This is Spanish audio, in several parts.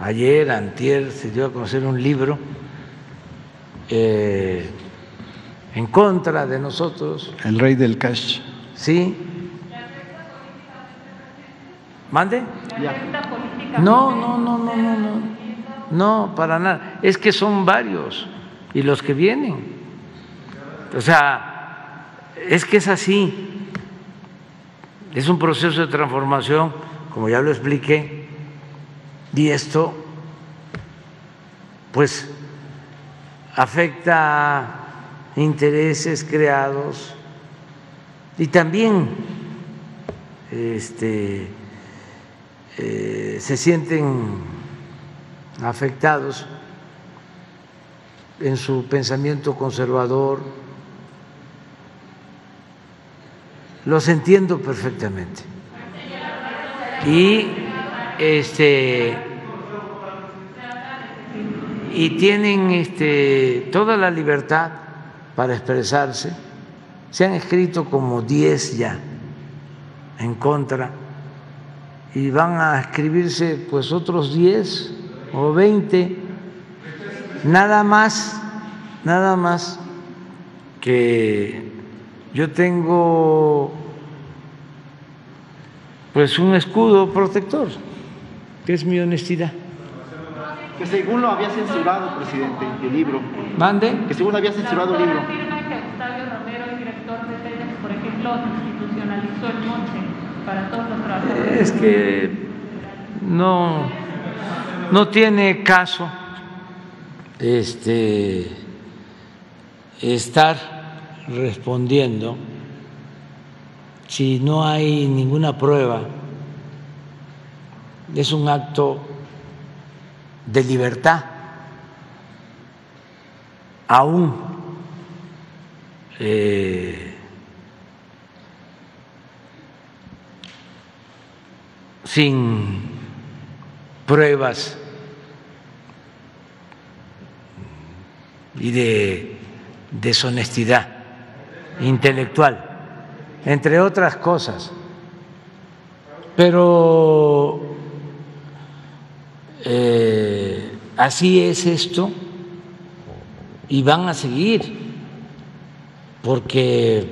ayer, antier, se dio a conocer un libro eh, en contra de nosotros. El rey del cash. ¿Sí? ¿Mande? No, no, no, no, no, no. No, para nada. Es que son varios y los que vienen. O sea, es que es así. Es un proceso de transformación, como ya lo expliqué, y esto, pues, afecta intereses creados y también este, eh, se sienten afectados en su pensamiento conservador. Los entiendo perfectamente. Y este y tienen este, toda la libertad para expresarse. Se han escrito como 10 ya en contra y van a escribirse pues otros 10 o 20, nada más, nada más que yo tengo pues un escudo protector, que es mi honestidad. Que según lo había censurado, presidente, el libro. Mande. Que según había censurado el libro. afirma que Octavio Romero, el director de TEDx, por ejemplo, institucionalizó el monte para todos los trabajadores. Es que no, no tiene caso este, estar respondiendo si no hay ninguna prueba. Es un acto de libertad, aún eh, sin pruebas y de deshonestidad intelectual, entre otras cosas. Pero eh, así es esto y van a seguir porque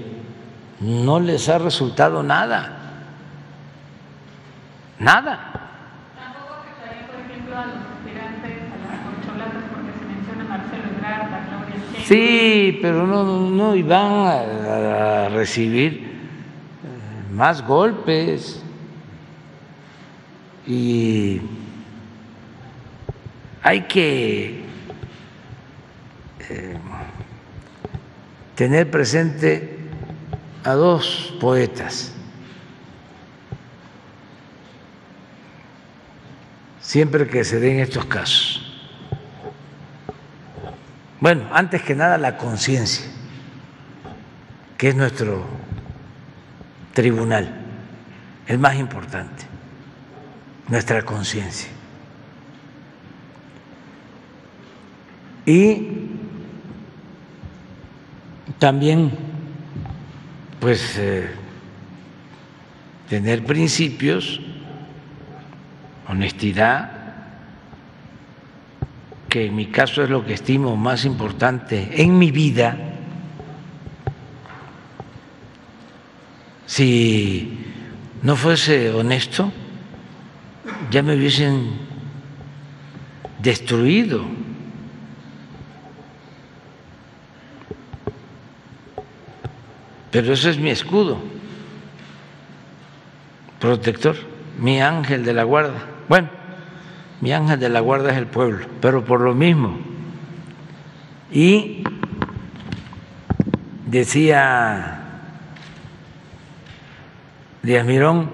no les ha resultado nada, nada. Tampoco afectaría, por ejemplo, a los aspirantes a las corcholatas porque se menciona Marcelo Ebrard, a Claudia Sheinbaum. Sí, pero no, no, van a, a recibir eh, más golpes y hay que eh, tener presente a dos poetas. Siempre que se den estos casos. Bueno, antes que nada la conciencia, que es nuestro tribunal, el más importante, nuestra conciencia. Y también, pues, eh, tener principios, honestidad, que en mi caso es lo que estimo más importante en mi vida, si no fuese honesto, ya me hubiesen destruido. Pero eso es mi escudo protector, mi ángel de la guarda. Bueno, mi ángel de la guarda es el pueblo, pero por lo mismo. Y decía Díaz Mirón,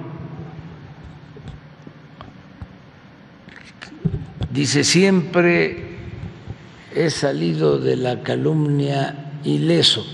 dice, siempre he salido de la calumnia ileso